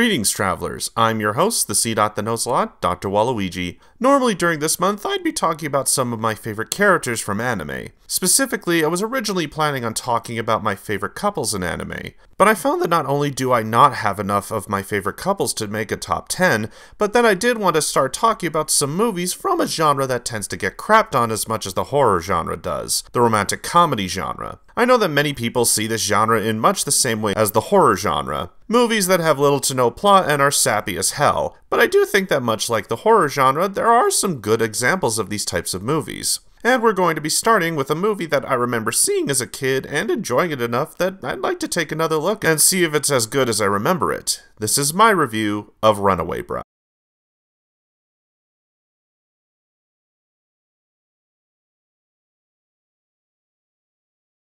Greetings, travelers. I'm your host, the C. Dot a lot, Dr. Waluigi. Normally during this month, I'd be talking about some of my favorite characters from anime. Specifically, I was originally planning on talking about my favorite couples in anime, but I found that not only do I not have enough of my favorite couples to make a top 10, but then I did want to start talking about some movies from a genre that tends to get crapped on as much as the horror genre does, the romantic comedy genre. I know that many people see this genre in much the same way as the horror genre. Movies that have little to no plot and are sappy as hell. But I do think that much like the horror genre, there are some good examples of these types of movies. And we're going to be starting with a movie that I remember seeing as a kid and enjoying it enough that I'd like to take another look and see if it's as good as I remember it. This is my review of Runaway Bride.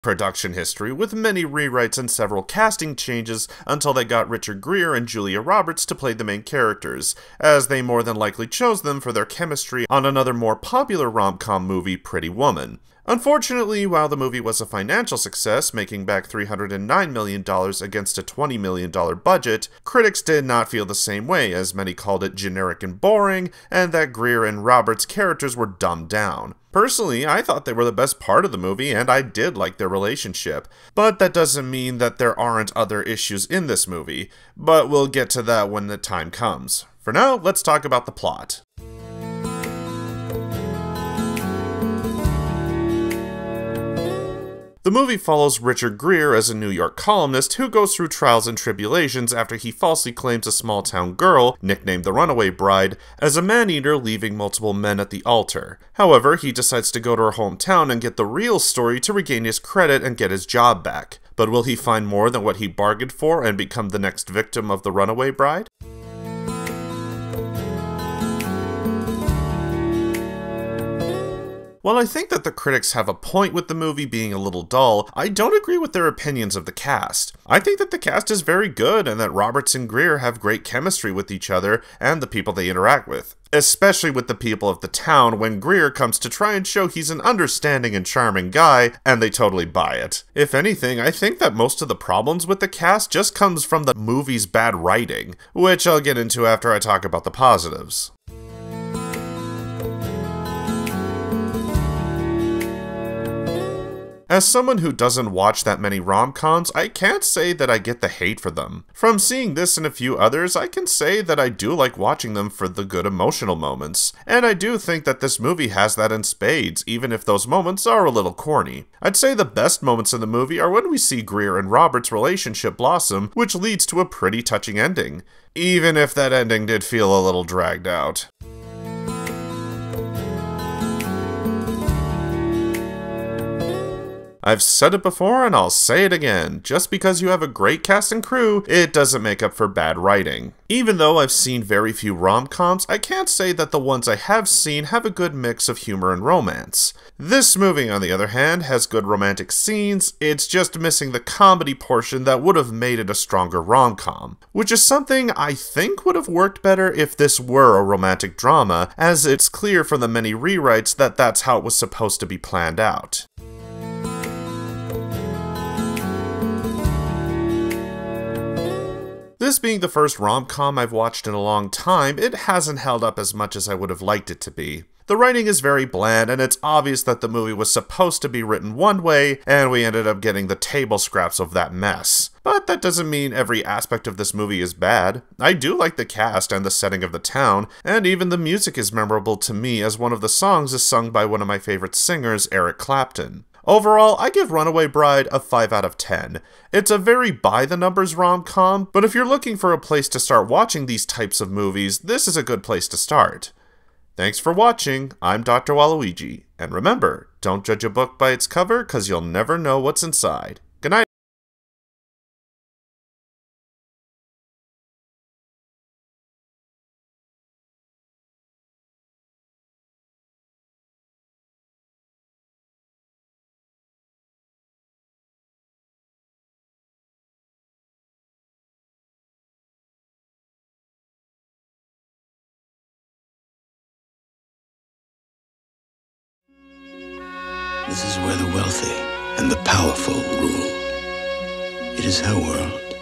Production history, with many rewrites and several casting changes until they got Richard Gere and Julia Roberts to play the main characters, as they more than likely chose them for their chemistry on another more popular rom com movie, Pretty Woman. Unfortunately, while the movie was a financial success, making back $309 million against a $20 million budget, critics did not feel the same way, as many called it generic and boring, and that Gere and Roberts' characters were dumbed down. Personally, I thought they were the best part of the movie, and I did like their relationship. But that doesn't mean that there aren't other issues in this movie, but we'll get to that when the time comes. For now, let's talk about the plot. The movie follows Richard Gere as a New York columnist who goes through trials and tribulations after he falsely claims a small town girl, nicknamed the Runaway Bride, as a man eater leaving multiple men at the altar. However, he decides to go to her hometown and get the real story to regain his credit and get his job back. But will he find more than what he bargained for and become the next victim of the Runaway Bride? While I think that the critics have a point with the movie being a little dull, I don't agree with their opinions of the cast. I think that the cast is very good and that Roberts and Gere have great chemistry with each other and the people they interact with. Especially with the people of the town when Gere comes to try and show he's an understanding and charming guy, and they totally buy it. If anything, I think that most of the problems with the cast just comes from the movie's bad writing, which I'll get into after I talk about the positives. As someone who doesn't watch that many rom-coms, I can't say that I get the hate for them. From seeing this and a few others, I can say that I do like watching them for the good emotional moments. And I do think that this movie has that in spades, even if those moments are a little corny. I'd say the best moments in the movie are when we see Gere and Robert's relationship blossom, which leads to a pretty touching ending. Even if that ending did feel a little dragged out. I've said it before and I'll say it again. Just because you have a great cast and crew, it doesn't make up for bad writing. Even though I've seen very few rom-coms, I can't say that the ones I have seen have a good mix of humor and romance. This movie, on the other hand, has good romantic scenes, it's just missing the comedy portion that would have made it a stronger rom-com. Which is something I think would have worked better if this were a romantic drama, as it's clear from the many rewrites that that's how it was supposed to be planned out. This being the first rom-com I've watched in a long time, it hasn't held up as much as I would have liked it to be. The writing is very bland, and it's obvious that the movie was supposed to be written one way, and we ended up getting the table scraps of that mess. But that doesn't mean every aspect of this movie is bad. I do like the cast and the setting of the town, and even the music is memorable to me as one of the songs is sung by one of my favorite singers, Eric Clapton. Overall, I give Runaway Bride a 5 out of 10. It's a very by the numbers rom com, but if you're looking for a place to start watching these types of movies, this is a good place to start. Thanks for watching, I'm Dr. Waluigi, and remember, don't judge a book by its cover, cause you'll never know what's inside. This is where the wealthy and the powerful rule. It is her world.